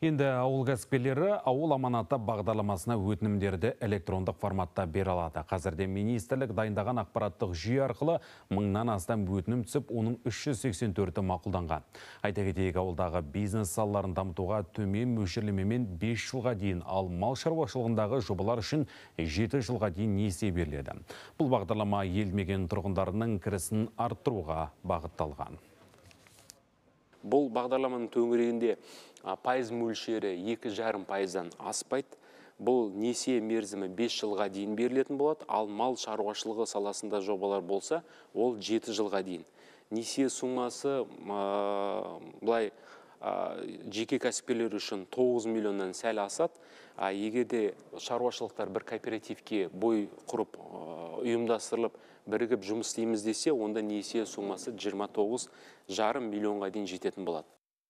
Енді ауыл кәсіпкерлері ауыл аманаты бағдарламасына өтінімдерді электрондық форматта бере алады. Қазірде министрлік дайындаған ақпараттық жүйе арқылы мыңнан астам өтінім түсіп, оның 384-і мақұлданған. Айта кетейік, ауылдағы бизнес салаларын дамытуға төмен мөлшерлемемен 5 жылға дейін, ал мал шаруашылығындағы жобалар үшін 7 жылға дейін несие беріледі. Бұл бағдарлама елмеген тұрғындарының кірісін арттыруға бағытталған. Бұл бағдарламаның төңірегінде пайыз мөлшері екі жарым пайыздан аспайды. Бұл несие мерзімі 5 жылға дейін берілетін болады. Ал мал шаруашылығы саласында жобалар болса ол 7 жылға дейін. Несие суммасы былай жеке кәсіпкерлер үшін 9 миллионнан сәл асады. А егер де шаруашылықтар бір кооперативке бой құрып ұйымдастырылып бірігіп жұмыс істейміз десе онда несие сомасы 29 жарым миллионға дейін жететін болады.